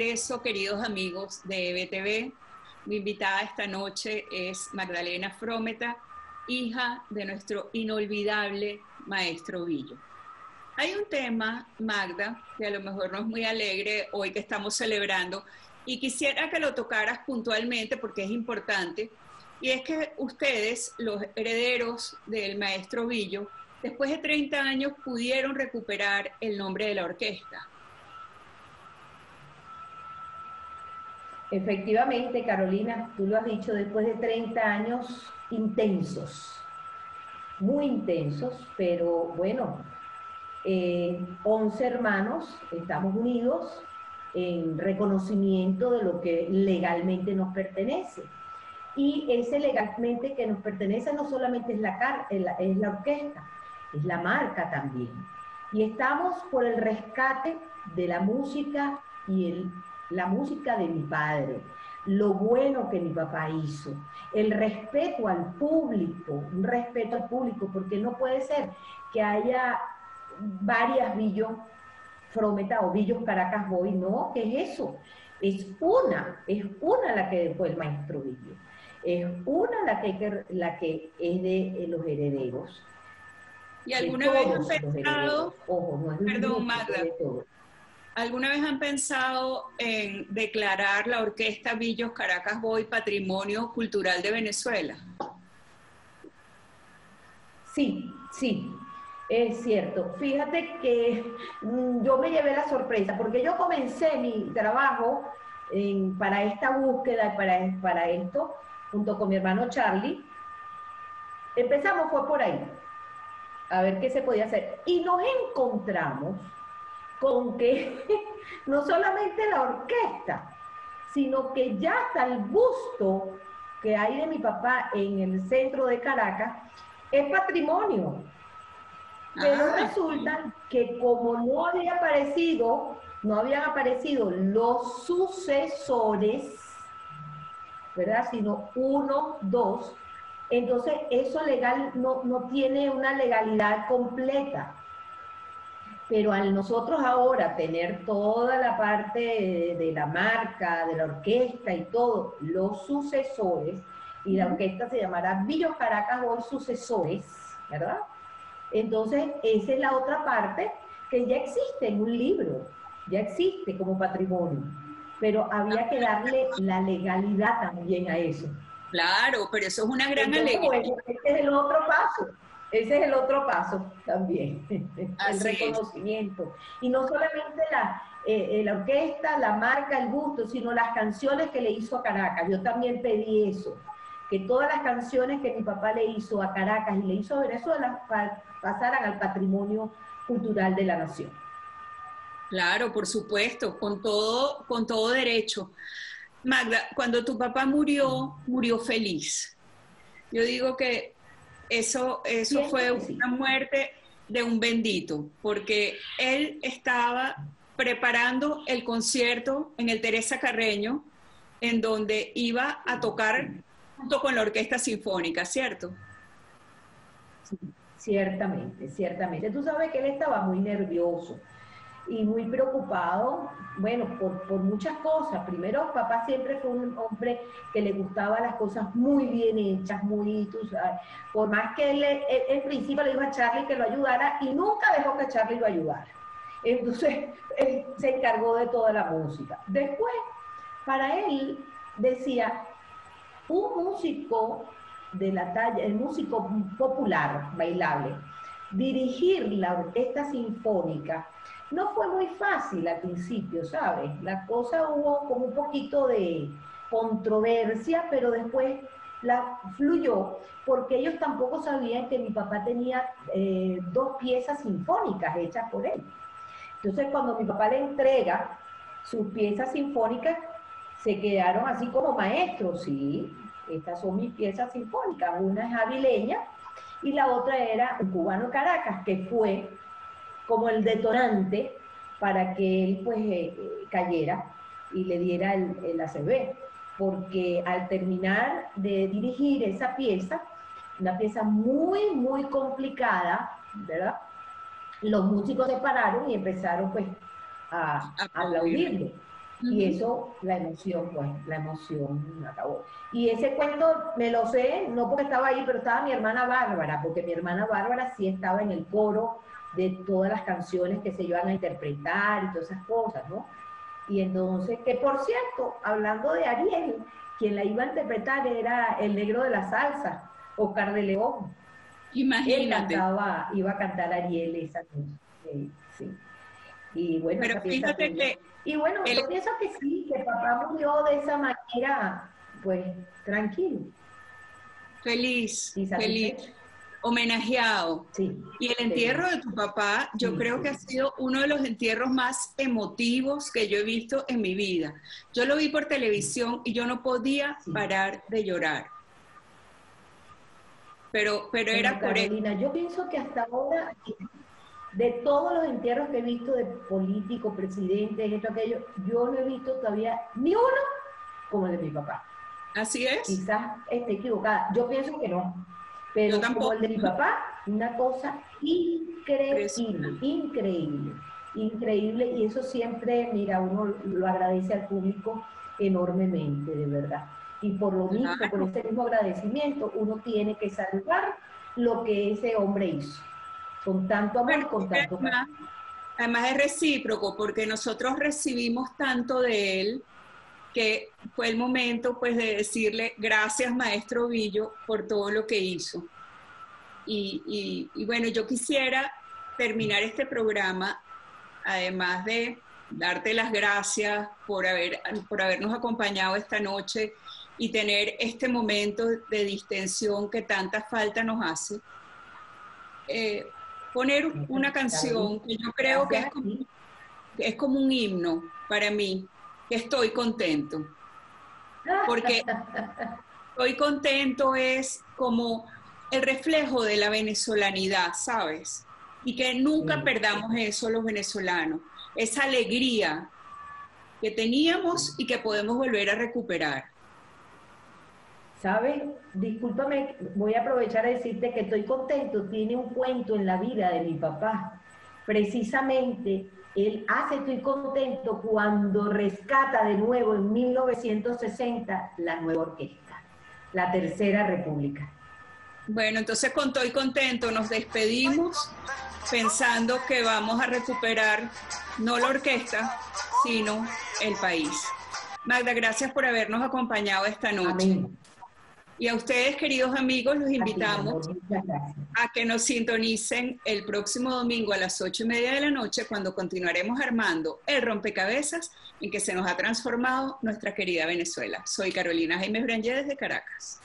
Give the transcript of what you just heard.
regreso, queridos amigos de BTV. Mi invitada esta noche es Magdalena Frometa, hija de nuestro inolvidable maestro Villo. Hay un tema, Magda, que a lo mejor no es muy alegre hoy que estamos celebrando, y quisiera que lo tocaras puntualmente porque es importante, y es que ustedes, los herederos del maestro Villo, después de 30 años pudieron recuperar el nombre de la orquesta. Efectivamente, Carolina, tú lo has dicho, después de 30 años intensos, muy intensos, pero bueno, 11 eh, hermanos, estamos unidos en reconocimiento de lo que legalmente nos pertenece. Y ese legalmente que nos pertenece no solamente es la, es la orquesta, es la marca también. Y estamos por el rescate de la música y el la música de mi padre, lo bueno que mi papá hizo, el respeto al público, un respeto al público, porque no puede ser que haya varias Villos Frometa o Villos Caracas Boy, no, ¿qué es eso? Es una, es una la que fue el maestro Villo, es una la que, la que es de los herederos. ¿Y alguna vez han pensado, perdón, Magda, ¿Alguna vez han pensado en declarar la Orquesta Villos Caracas Boy Patrimonio Cultural de Venezuela? Sí, sí, es cierto. Fíjate que mm, yo me llevé la sorpresa, porque yo comencé mi trabajo para esta búsqueda, para, para esto, junto con mi hermano Charlie. Empezamos, fue por ahí, a ver qué se podía hacer. Y nos encontramos con que no solamente la orquesta, sino que ya hasta el busto que hay de mi papá en el centro de Caracas es patrimonio. Pero ah, resulta que como no había aparecido, no habían aparecido los sucesores, ¿verdad? Sino uno, dos, entonces eso legal no, no tiene una legalidad completa. Pero al nosotros ahora tener toda la parte de, la marca, de la orquesta y todo, los sucesores, y la orquesta se llamará Villos Caracas Boy Sucesores, ¿verdad? Entonces, esa es la otra parte que ya existe en un libro, ya existe como patrimonio, pero había que darle la legalidad también a eso. Claro, pero eso es una gran alegría. este es el otro paso. Ese es el otro paso también, el reconocimiento. Y no solamente la, eh, eh, la orquesta, la marca, el gusto, sino las canciones que le hizo a Caracas. Yo también pedí eso, que todas las canciones que mi papá le hizo a Caracas y le hizo a Venezuela pasaran al patrimonio cultural de la nación. Claro, por supuesto, con todo, con todo derecho. Magda, cuando tu papá murió, murió feliz. Yo digo que eso, eso fue una muerte de un bendito, porque él estaba preparando el concierto en el Teresa Carreño, en donde iba a tocar junto con la Orquesta Sinfónica, ¿cierto? ciertamente, ciertamente. Tú sabes que él estaba muy nervioso y muy preocupado, bueno, por, muchas cosas. Primero, papá siempre fue un hombre que le gustaba las cosas muy bien hechas, muy, tú por más que él, en principio le dijo a Charlie que lo ayudara y nunca dejó que Charlie lo ayudara. Entonces, él se encargó de toda la música. Después, para él, decía, un músico de la talla, el músico popular, bailable, dirigir la orquesta sinfónica, no fue muy fácil al principio, ¿sabes? La cosa hubo como un poquito de controversia, pero después la fluyó, porque ellos tampoco sabían que mi papá tenía eh, dos piezas sinfónicas hechas por él. Entonces, cuando mi papá le entrega sus piezas sinfónicas, se quedaron así como maestros, sí, estas son mis piezas sinfónicas, una es avileña y la otra era un cubano Caracas, que fue como el detonante para que él pues eh, eh, cayera y le diera el, el ACB, porque al terminar de dirigir esa pieza, una pieza muy, muy complicada, ¿verdad? Los músicos se pararon y empezaron pues a, a aplaudirlo. Y eso, la emoción, pues, la emoción acabó. Y ese cuento me lo sé, no porque estaba ahí, pero estaba mi hermana Bárbara, porque mi hermana Bárbara sí estaba en el coro de todas las canciones que se iban a interpretar y todas esas cosas, ¿no? Y entonces, que por cierto, hablando de Ariel, quien la iba a interpretar era el negro de la salsa, Oscar de León. Imagínate. Él iba a cantar Ariel esa noche. Sí. Y bueno, Pero fíjate que y bueno, yo pienso que sí, que papá murió de esa manera, pues tranquilo. Feliz, feliz, homenajeado. Sí, y el entierro de tu papá, yo creo que ha sido uno de los entierros más emotivos que yo he visto en mi vida. Yo lo vi por televisión y yo no podía parar de llorar. Pero, pero era por él. Yo pienso que hasta ahora de todos los entierros que he visto de políticos, presidentes, esto, aquello, yo no he visto todavía ni uno como el de mi papá. Así es. Quizás esté equivocada. Yo pienso que no. Pero como el de mi papá, una cosa increíble, increíble, increíble. Y eso siempre, mira, uno lo agradece al público enormemente, de verdad. Y por lo mismo, por ese mismo agradecimiento, uno tiene que salvar lo que ese hombre hizo con tanto amor, con tanto además, además es recíproco, porque nosotros recibimos tanto de él que fue el momento pues de decirle gracias maestro Villo por todo lo que hizo. Y, y, bueno, yo quisiera terminar este programa, además de darte las gracias por, haber, por habernos acompañado esta noche y tener este momento de distensión que tanta falta nos hace. Eh, poner una canción que yo creo que es como, es como un himno para mí, que estoy contento. Porque estoy contento es como el reflejo de la venezolanidad, ¿sabes? Y que nunca perdamos eso los venezolanos, esa alegría que teníamos y que podemos volver a recuperar. ¿Sabes? Discúlpame, voy a aprovechar a decirte que estoy contento. Tiene un cuento en la vida de mi papá. Precisamente, él hace Estoy contento cuando rescata de nuevo en 1960 la nueva orquesta, la Tercera República. Bueno, entonces con Estoy contento nos despedimos pensando que vamos a recuperar no la orquesta, sino el país. Magda, gracias por habernos acompañado esta noche. Y a ustedes, queridos amigos, los invitamos a que nos sintonicen el próximo domingo a las ocho y media de la noche cuando continuaremos armando el rompecabezas en que se nos ha transformado nuestra querida Venezuela. Soy Carolina Jaime Branger desde Caracas.